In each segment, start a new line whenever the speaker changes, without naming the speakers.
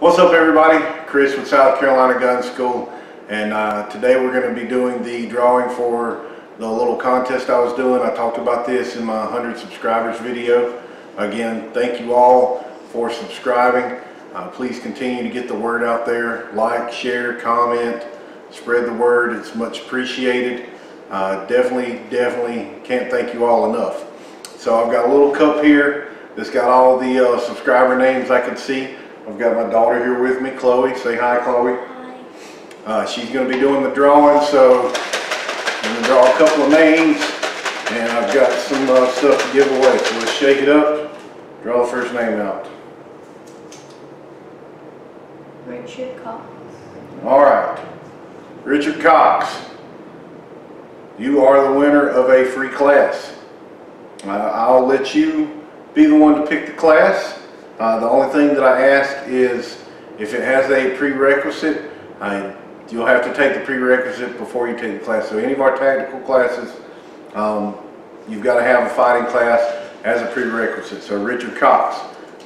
What's up everybody? Chris with South Carolina Gun School and uh, today we're going to be doing the drawing for the little contest I was doing. I talked about this in my 100 subscribers video. Again, thank you all for subscribing. Uh, please continue to get the word out there. Like, share, comment, spread the word. It's much appreciated. Uh, definitely, definitely can't thank you all enough. So I've got a little cup here that's got all the uh, subscriber names I can see. I've got my daughter here with me, Chloe. Say hi, Chloe.
Hi.
Uh, she's going to be doing the drawing, so I'm going to draw a couple of names, and I've got some uh, stuff to give away. So let's shake it up, draw the first name out.
Richard Cox.
All right, Richard Cox, you are the winner of a free class. Uh, I'll let you be the one to pick the class. Uh, the only thing that I ask is if it has a prerequisite, I, you'll have to take the prerequisite before you take the class. So any of our tactical classes, um, you've got to have a fighting class as a prerequisite. So Richard Cox,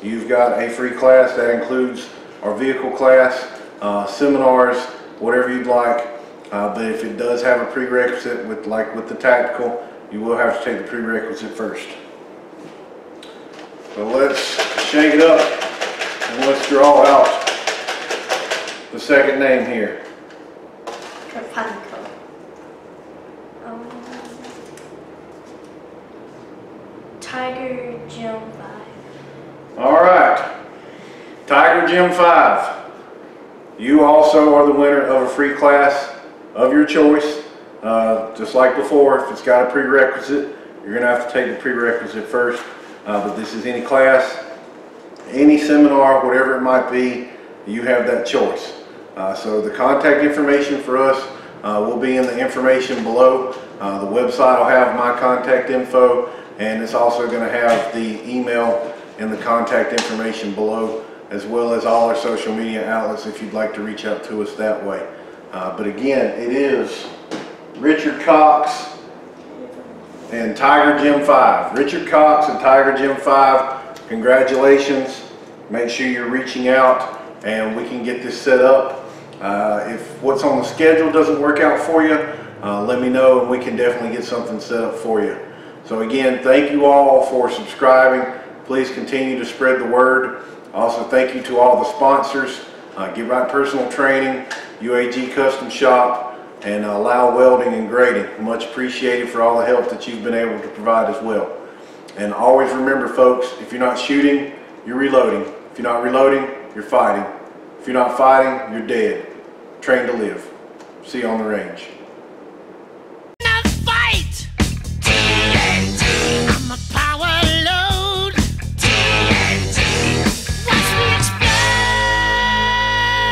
you've got a free class that includes our vehicle class, uh, seminars, whatever you'd like. Uh, but if it does have a prerequisite with like with the tactical, you will have to take the prerequisite first. So let's shake it up and let's draw out the second name here.
Trapanko. Um, Tiger Jim 5.
All right, Tiger Jim 5. You also are the winner of a free class of your choice. Uh, just like before, if it's got a prerequisite, you're gonna have to take the prerequisite first. Uh, but this is any class, any seminar, whatever it might be, you have that choice. Uh, so the contact information for us uh, will be in the information below. Uh, the website will have my contact info and it's also going to have the email and the contact information below as well as all our social media outlets if you'd like to reach out to us that way. Uh, but again, it is Richard Cox and Tiger Jim 5. Richard Cox and Tiger Jim 5, congratulations. Make sure you're reaching out and we can get this set up. Uh, if what's on the schedule doesn't work out for you, uh, let me know and we can definitely get something set up for you. So again, thank you all for subscribing. Please continue to spread the word. Also, thank you to all the sponsors, uh, Get Right Personal Training, UAG Custom Shop, and uh, Lau Welding and Grading. Much appreciated for all the help that you've been able to provide as well. And always remember, folks, if you're not shooting, you're reloading. If you're not reloading, you're fighting. If you're not fighting, you're dead. Train to live. See you on the range.